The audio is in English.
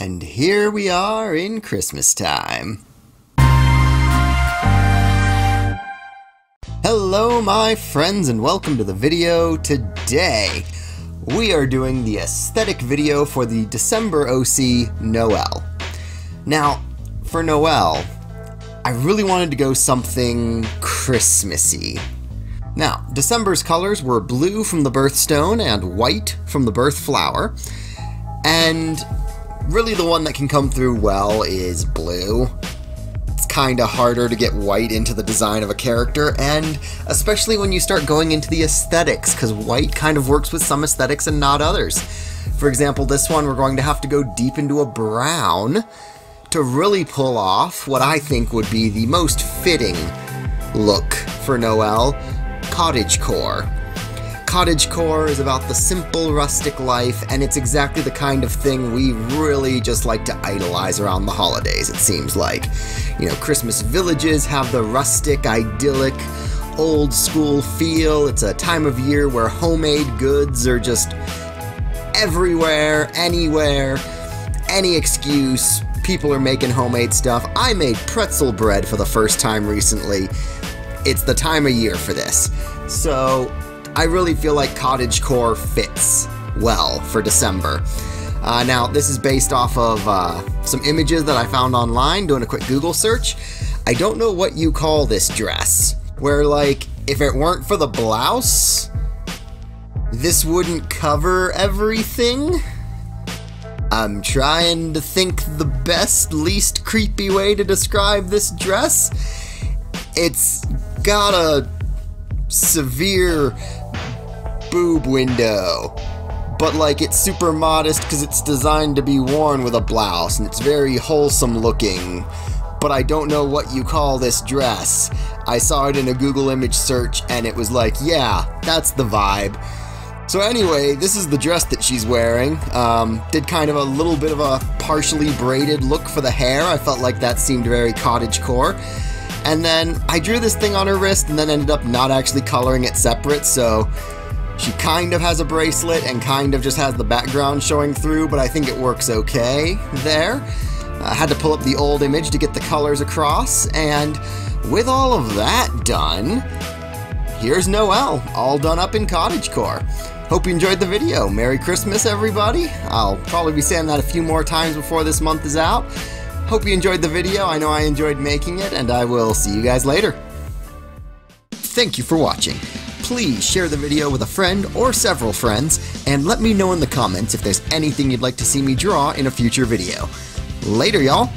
And here we are in Christmas time. Hello my friends and welcome to the video. Today we are doing the aesthetic video for the December OC Noel. Now, for Noel, I really wanted to go something Christmassy. Now, December's colors were blue from the birthstone and white from the birth flower. And really the one that can come through well is blue. It's kinda harder to get white into the design of a character, and especially when you start going into the aesthetics, because white kind of works with some aesthetics and not others. For example, this one we're going to have to go deep into a brown to really pull off what I think would be the most fitting look for Noel, cottagecore. Cottagecore is about the simple, rustic life, and it's exactly the kind of thing we really just like to idolize around the holidays, it seems like. You know, Christmas villages have the rustic, idyllic, old school feel. It's a time of year where homemade goods are just everywhere, anywhere, any excuse. People are making homemade stuff. I made pretzel bread for the first time recently. It's the time of year for this. So I really feel like cottagecore fits well for December. Uh, now, this is based off of uh, some images that I found online doing a quick Google search. I don't know what you call this dress, where, like, if it weren't for the blouse, this wouldn't cover everything. I'm trying to think the best, least creepy way to describe this dress. It's got a severe boob window. But like it's super modest because it's designed to be worn with a blouse and it's very wholesome looking. But I don't know what you call this dress. I saw it in a Google image search and it was like, yeah, that's the vibe. So anyway, this is the dress that she's wearing. Um, did kind of a little bit of a partially braided look for the hair. I felt like that seemed very cottage core. And then I drew this thing on her wrist and then ended up not actually coloring it separate, so she kind of has a bracelet and kind of just has the background showing through, but I think it works okay there. I had to pull up the old image to get the colors across, and with all of that done, here's Noel, all done up in cottagecore. Hope you enjoyed the video. Merry Christmas, everybody. I'll probably be saying that a few more times before this month is out. Hope you enjoyed the video. I know I enjoyed making it, and I will see you guys later. Thank you for watching please share the video with a friend or several friends, and let me know in the comments if there's anything you'd like to see me draw in a future video. Later, y'all!